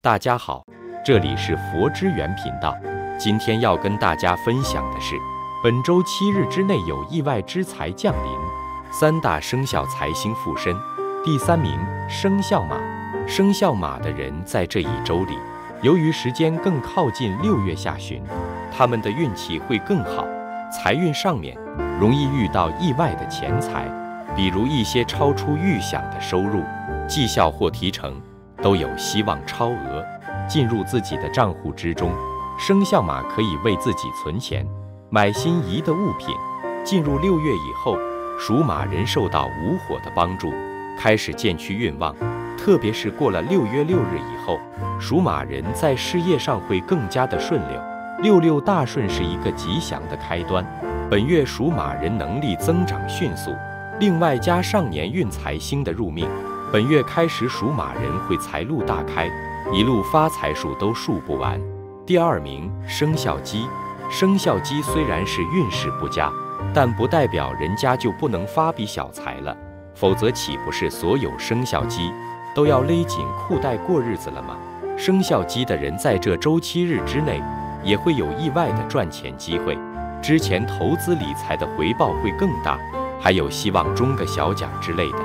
大家好，这里是佛之源频道。今天要跟大家分享的是，本周七日之内有意外之财降临，三大生肖财星附身。第三名生肖马，生肖马的人在这一周里，由于时间更靠近六月下旬，他们的运气会更好，财运上面容易遇到意外的钱财，比如一些超出预想的收入。绩效或提成都有希望超额进入自己的账户之中。生肖马可以为自己存钱，买心仪的物品。进入六月以后，属马人受到午火的帮助，开始渐趋运旺。特别是过了六月六日以后，属马人在事业上会更加的顺溜。六六大顺是一个吉祥的开端。本月属马人能力增长迅速，另外加上年运财星的入命。本月开始，属马人会财路大开，一路发财数都数不完。第二名生肖鸡，生肖鸡虽然是运势不佳，但不代表人家就不能发笔小财了，否则岂不是所有生肖鸡都要勒紧裤带过日子了吗？生肖鸡的人在这周七日之内也会有意外的赚钱机会，之前投资理财的回报会更大，还有希望中个小奖之类的。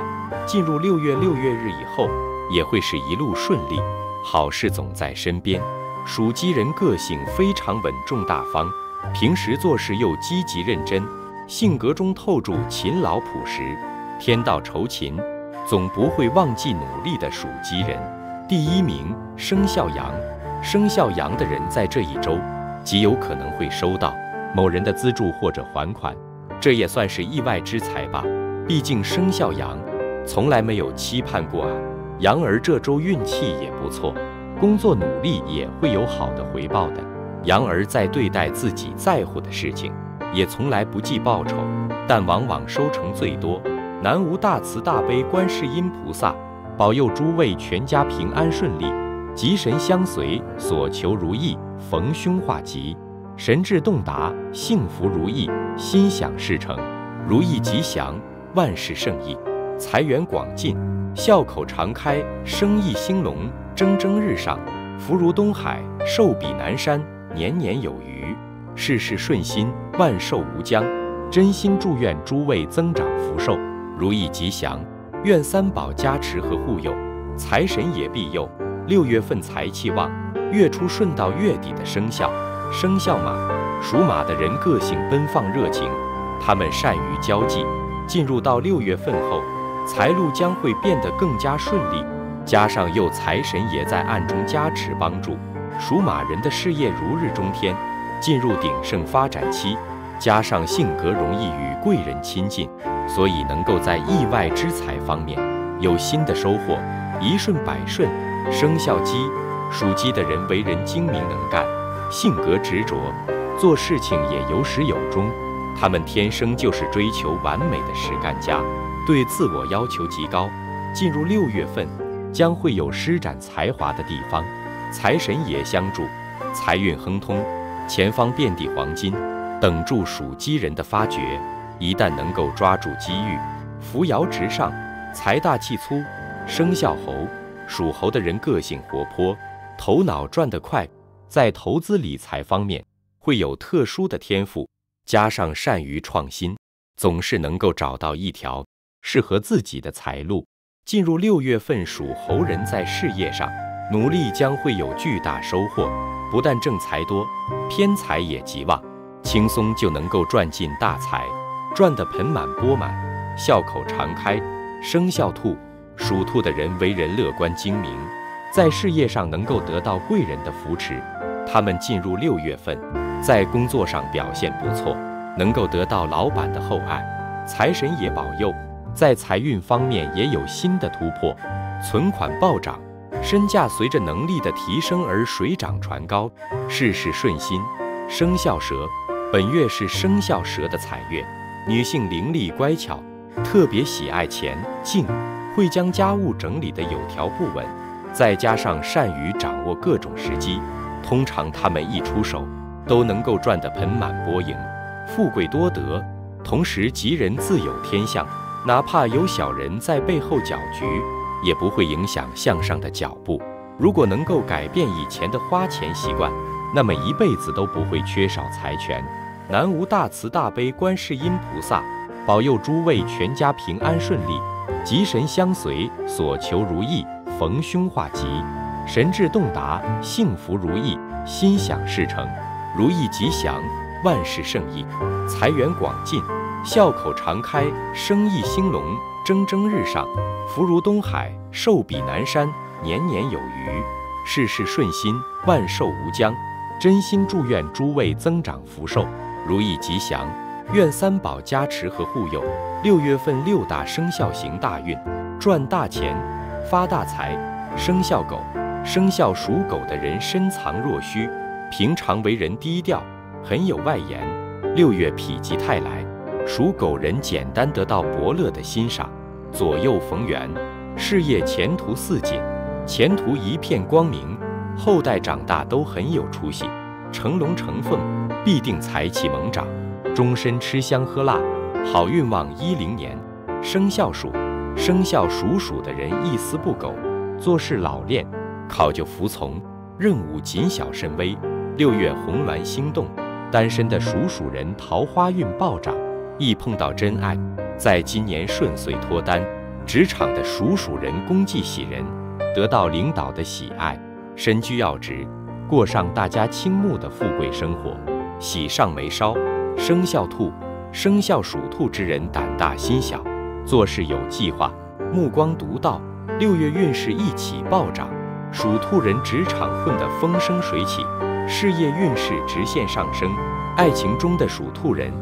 进入六月六月日以后，也会是一路顺利，好事总在身边。属鸡人个性非常稳重大方，平时做事又积极认真，性格中透著勤劳朴实，天道酬勤，总不会忘记努力的属鸡人。第一名生肖羊，生肖羊的人在这一周极有可能会收到某人的资助或者还款，这也算是意外之财吧。毕竟生肖羊。从来没有期盼过啊，羊儿这周运气也不错，工作努力也会有好的回报的。羊儿在对待自己在乎的事情，也从来不计报酬，但往往收成最多。南无大慈大悲观世音菩萨，保佑诸位全家平安顺利，吉神相随，所求如意，逢凶化吉，神智洞达，幸福如意，心想事成，如意吉祥，万事胜意。财源广进，笑口常开，生意兴隆，蒸蒸日上，福如东海，寿比南山，年年有余，事事顺心，万寿无疆。真心祝愿诸位增长福寿，如意吉祥，愿三宝加持和护佑，财神也庇佑。六月份财气旺，月初顺到月底的生肖，生肖马，属马的人个性奔放热情，他们善于交际。进入到六月份后。财路将会变得更加顺利，加上又财神爷在暗中加持帮助，属马人的事业如日中天，进入鼎盛发展期。加上性格容易与贵人亲近，所以能够在意外之财方面有新的收获，一顺百顺。生肖鸡，属鸡的人为人精明能干，性格执着，做事情也有始有终。他们天生就是追求完美的实干家。对自我要求极高，进入六月份将会有施展才华的地方，财神爷相助，财运亨通，前方遍地黄金，等住属鸡人的发掘。一旦能够抓住机遇，扶摇直上，财大气粗。生肖猴，属猴的人个性活泼，头脑转得快，在投资理财方面会有特殊的天赋，加上善于创新，总是能够找到一条。适合自己的财路，进入六月份，属猴人在事业上努力将会有巨大收获，不但正财多，偏财也极旺，轻松就能够赚进大财，赚得盆满钵满，笑口常开。生肖兔，属兔的人为人乐观精明，在事业上能够得到贵人的扶持，他们进入六月份，在工作上表现不错，能够得到老板的厚爱，财神也保佑。在财运方面也有新的突破，存款暴涨，身价随着能力的提升而水涨船高，事事顺心。生肖蛇，本月是生肖蛇的财月，女性伶俐乖巧，特别喜爱钱静，会将家务整理得有条不紊，再加上善于掌握各种时机，通常他们一出手都能够赚得盆满钵盈，富贵多得，同时吉人自有天相。哪怕有小人在背后搅局，也不会影响向上的脚步。如果能够改变以前的花钱习惯，那么一辈子都不会缺少财权。南无大慈大悲观世音菩萨，保佑诸位全家平安顺利，吉神相随，所求如意，逢凶化吉，神志洞达，幸福如意，心想事成，如意吉祥，万事胜意，财源广进，笑口常开，生意兴隆，蒸蒸日上，福如东海，寿比南山。年年有余，事事顺心，万寿无疆。真心祝愿诸位增长福寿，如意吉祥。愿三宝加持和护佑。六月份六大生肖行大运，赚大钱，发大财。生肖狗，生肖属狗的人深藏若虚，平常为人低调，很有外延。六月否极泰来，属狗人简单得到伯乐的欣赏，左右逢源，事业前途似锦。前途一片光明，后代长大都很有出息，成龙成凤，必定财气猛长，终身吃香喝辣，好运旺一零年。生肖鼠，生肖属鼠的人一丝不苟，做事老练，考究服从，任务谨小慎微。六月红鸾星动，单身的属鼠人桃花运暴涨，易碰到真爱，在今年顺遂脱单。职场的属鼠人功绩喜人。得到领导的喜爱，身居要职，过上大家倾慕的富贵生活，喜上眉梢。生肖兔，生肖属兔之人胆大心小，做事有计划，目光独到。六月运势一起暴涨，属兔人职场混得风生水起，事业运势直线上升。爱情中的属兔人，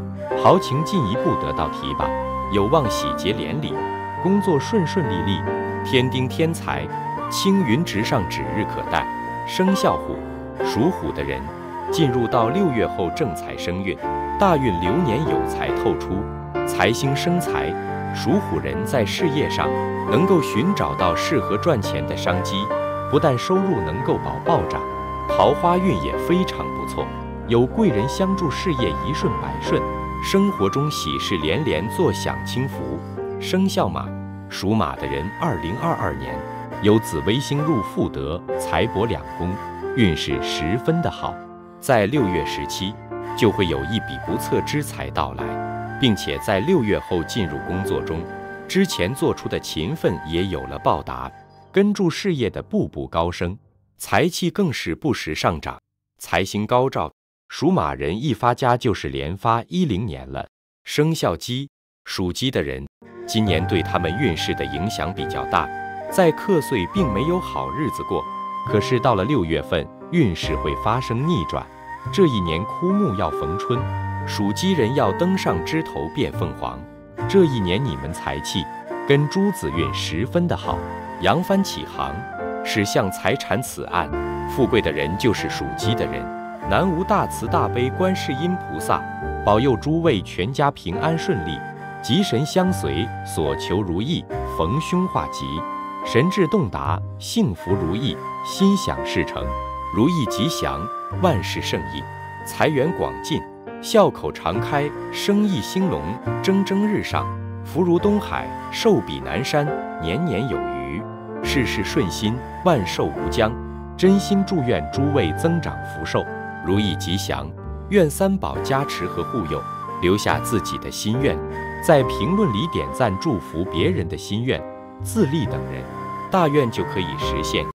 豪情进一步得到提拔，有望喜结连理，工作顺顺利利，添丁添财。青云直上指日可待。生肖虎，属虎的人进入到六月后正财生运，大运流年有财透出，财星生财。属虎人在事业上能够寻找到适合赚钱的商机，不但收入能够保暴涨，桃花运也非常不错，有贵人相助，事业一顺百顺，生活中喜事连连，坐享清福。生肖马，属马的人，二零二二年。有紫微星入富德财帛两宫，运势十分的好，在六月十七就会有一笔不测之财到来，并且在六月后进入工作中，之前做出的勤奋也有了报答，跟住事业的步步高升，财气更是不时上涨，财星高照，属马人一发家就是连发一零年了。生肖鸡，属鸡的人，今年对他们运势的影响比较大。在克岁并没有好日子过，可是到了六月份，运势会发生逆转。这一年枯木要逢春，属鸡人要登上枝头变凤凰。这一年你们财气跟朱子运十分的好，扬帆起航，驶向财产此岸。富贵的人就是属鸡的人。南无大慈大悲观世音菩萨，保佑诸位全家平安顺利，吉神相随，所求如意，逢凶化吉。神志洞达，幸福如意，心想事成，如意吉祥，万事胜意，财源广进，笑口常开，生意兴隆，蒸蒸日上，福如东海，寿比南山，年年有余，事事顺心，万寿无疆。真心祝愿诸位增长福寿，如意吉祥。愿三宝加持和护佑，留下自己的心愿，在评论里点赞祝福别人的心愿。自立等人，大愿就可以实现。